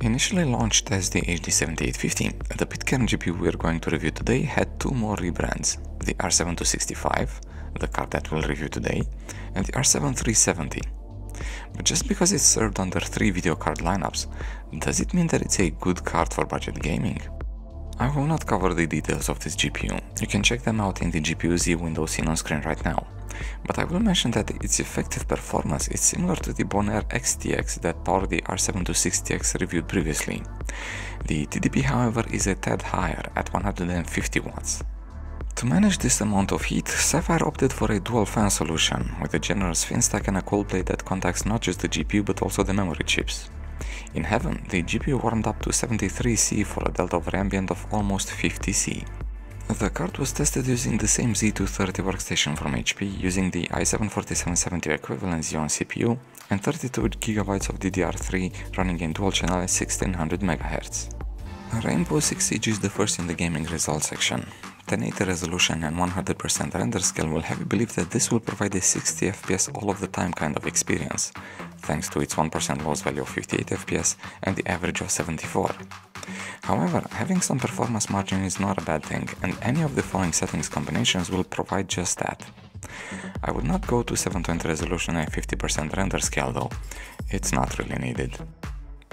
Initially launched as the HD7850, the Pitcairn GPU we are going to review today had two more rebrands, the R7265, the card that we'll review today, and the R7370. But just because it's served under three video card lineups, does it mean that it's a good card for budget gaming? I will not cover the details of this GPU, you can check them out in the GPU-Z window seen on screen right now but I will mention that its effective performance is similar to the Bonaire XTX that powered the R7-260X reviewed previously. The TDP however is a tad higher at 150 watts. To manage this amount of heat, Sapphire opted for a dual fan solution with a generous fin stack and a cold plate that contacts not just the GPU but also the memory chips. In heaven, the GPU warmed up to 73C for a delta over ambient of almost 50C. The card was tested using the same Z230 workstation from HP using the i7-4770 equivalent Xeon CPU and 32GB of DDR3 running in dual channel at 1600 MHz. Rainbow Six Siege is the first in the gaming results section. 1080 resolution and 100% render scale will have you believe that this will provide a 60 FPS all of the time kind of experience, thanks to its 1% lows value of 58 FPS and the average of 74. However, having some performance margin is not a bad thing, and any of the following settings combinations will provide just that. I would not go to 720 resolution and 50% render scale though, it's not really needed.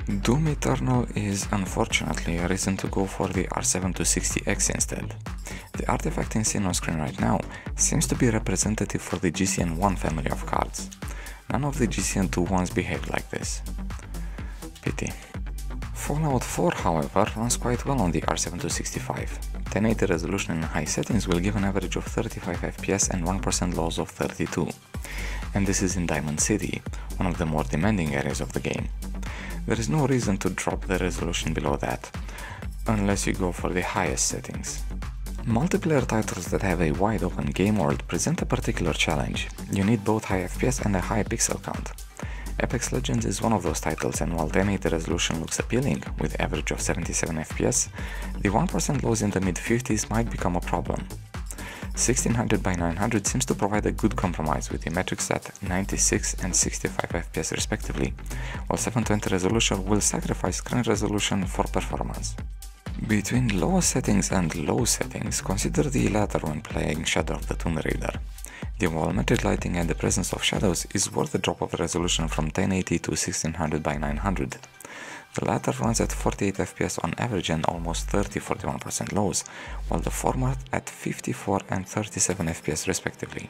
Doom Eternal is unfortunately a reason to go for the R7-260X instead. The artifact in scene on screen right now seems to be representative for the GCN1 family of cards. None of the GCN2 ones behave like this. Pity. Fallout 4, however, runs quite well on the R7-265. 1080 resolution in high settings will give an average of 35 FPS and 1% lows of 32. And this is in Diamond City, one of the more demanding areas of the game. There is no reason to drop the resolution below that, unless you go for the highest settings. Multiplayer titles that have a wide open game world present a particular challenge. You need both high FPS and a high pixel count. Apex Legends is one of those titles and while 1080 resolution looks appealing, with average of 77 FPS, the 1% lows in the mid-50s might become a problem. 1600 by 900 seems to provide a good compromise with the metrics at 96 and 65 FPS respectively, while 720 resolution will sacrifice screen resolution for performance. Between low settings and low settings, consider the latter when playing Shadow of the Tomb Raider. The volumetric lighting and the presence of shadows is worth a drop of resolution from 1080 to 1600 by 900. The latter runs at 48 FPS on average and almost 30-41% lows, while the former at 54 and 37 FPS respectively.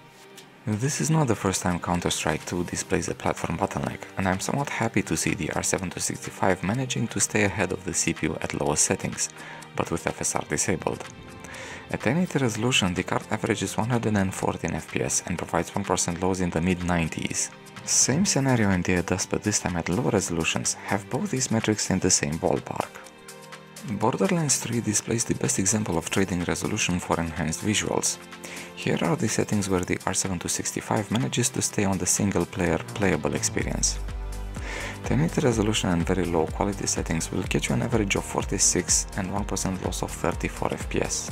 This is not the first time Counter-Strike 2 displays a platform bottleneck, and I'm somewhat happy to see the R7-265 managing to stay ahead of the CPU at lowest settings, but with FSR disabled. At 1080 resolution, the card averages 114 FPS and provides 1% lows in the mid-90s. Same scenario in the ADAS but this time at low resolutions, have both these metrics in the same ballpark. Borderlands 3 displays the best example of trading resolution for enhanced visuals. Here are the settings where the R7-265 manages to stay on the single player playable experience. 1080 resolution and very low quality settings will get you an average of 46 and 1% lows of 34 FPS.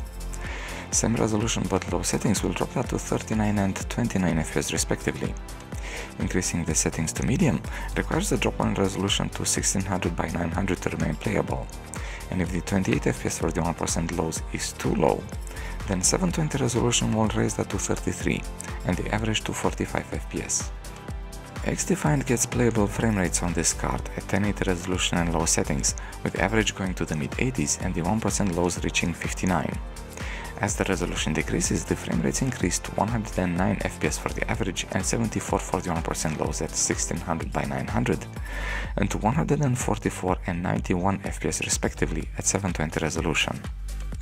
Same resolution but low settings will drop that to 39 and 29 FPS respectively. Increasing the settings to medium requires a drop in resolution to 1600 by 900 to remain playable. And if the 28 FPS for the 1% lows is too low, then 720 resolution will raise that to 33 and the average to 45 FPS. XDefiant gets playable frame rates on this card at 1080 resolution and low settings, with average going to the mid 80s and the 1% lows reaching 59. As the resolution decreases, the frame rates increase to 109 FPS for the average and 74 41% lows at 1600 by 900, and to 144 and 91 FPS respectively at 720 resolution.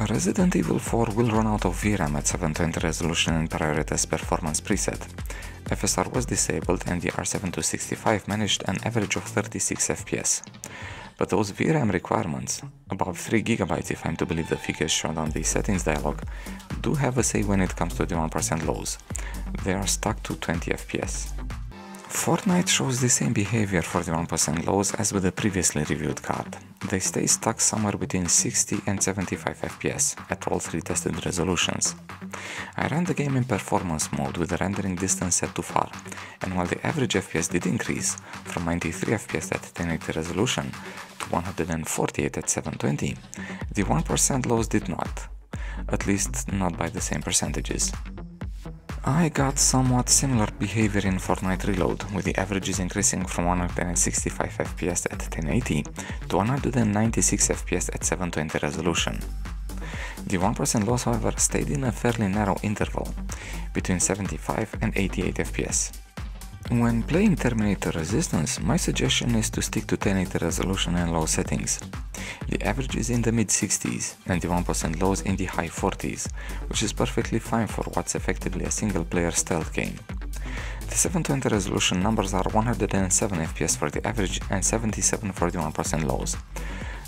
Resident Evil 4 will run out of VRAM at 720 resolution and prioritize performance preset. FSR was disabled and the R7-265 managed an average of 36 FPS. But those VRAM requirements, about 3GB if I'm to believe the figures shown on the settings dialog, do have a say when it comes to the 1% lows. They are stuck to 20 FPS. Fortnite shows the same behavior for the 1% lows as with the previously reviewed card. They stay stuck somewhere between 60 and 75 FPS at all three tested resolutions. I ran the game in performance mode with the rendering distance set to far, and while the average FPS did increase from 93 FPS at 1080 resolution to 148 at 720, the 1% lows did not, at least not by the same percentages. I got somewhat similar behavior in Fortnite Reload, with the averages increasing from 165 FPS at 1080 to 196 FPS at 720 resolution. The 1% lows however stayed in a fairly narrow interval, between 75 and 88 FPS. When playing Terminator Resistance, my suggestion is to stick to 1080 resolution and low settings. The average is in the mid 60s and the 1% lows in the high 40s, which is perfectly fine for what's effectively a single player stealth game. The 720 resolution numbers are 107 FPS for the average and 77 for the 1% lows.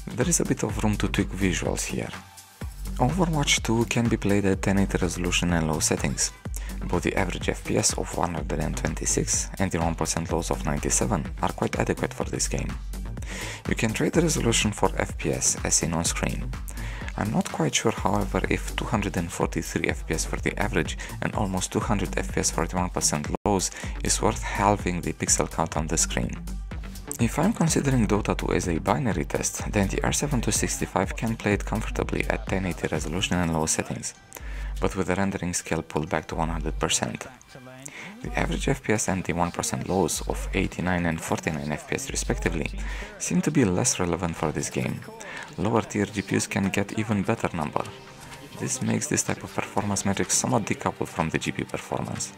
There is a bit of room to tweak visuals here. Overwatch 2 can be played at 1080 resolution and low settings. Both the average FPS of 126 and the 1% lows of 97 are quite adequate for this game. You can trade the resolution for FPS as seen on screen. I'm not quite sure however if 243 FPS for the average and almost 200 FPS for the 1% lows is worth halving the pixel count on the screen. If I'm considering Dota 2 as a binary test, then the R7-265 can play it comfortably at 1080 resolution and low settings, but with the rendering scale pulled back to 100%. The average FPS and the 1% lows of 89 and 49 FPS respectively seem to be less relevant for this game. Lower tier GPUs can get even better number. This makes this type of performance metric somewhat decoupled from the GPU performance.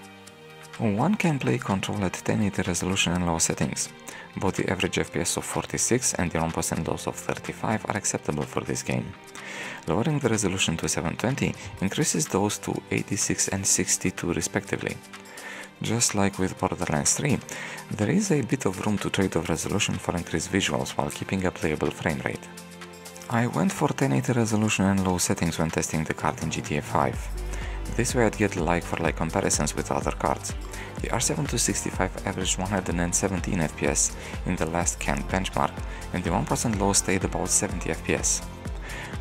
One can play Control at 1080 resolution and low settings. Both the average FPS of 46 and the 1% lows of 35 are acceptable for this game. Lowering the resolution to 720 increases those to 86 and 62 respectively. Just like with Borderlands 3, there is a bit of room to trade off resolution for increased visuals while keeping a playable frame rate. I went for 1080 resolution and low settings when testing the card in GTA 5. This way I'd get like-for-like comparisons with other cards. The R7-265 averaged 117 FPS in the last canned benchmark and the 1% low stayed about 70 FPS.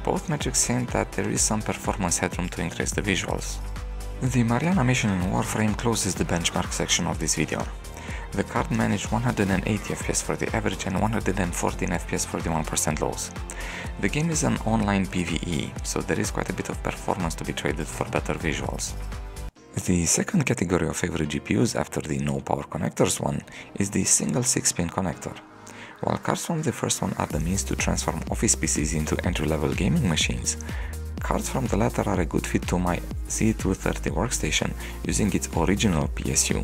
Both metrics hint that there is some performance headroom to increase the visuals. The Mariana mission in Warframe closes the benchmark section of this video. The card managed 180 FPS for the average and 114 FPS for the 1% lows. The game is an online PvE, so there is quite a bit of performance to be traded for better visuals. The second category of favorite GPUs after the no power connectors one is the single 6-pin connector. While cards from the first one are the means to transform office PCs into entry-level gaming machines, Cards from the latter are a good fit to my Z230 workstation using its original PSU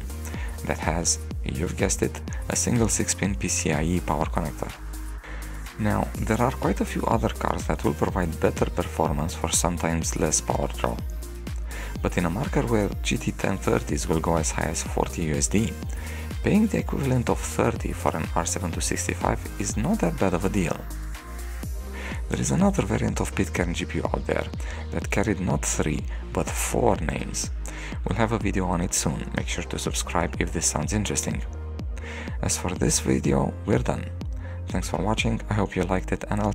that has, you've guessed it, a single 6-pin PCIe power connector. Now, there are quite a few other cards that will provide better performance for sometimes less power draw. But in a market where GT 1030s will go as high as 40 USD, paying the equivalent of 30 for an R7-265 is not that bad of a deal. There is another variant of Pitcairn GPU out there that carried not 3 but 4 names. We'll have a video on it soon, make sure to subscribe if this sounds interesting. As for this video, we're done. Thanks for watching, I hope you liked it and I'll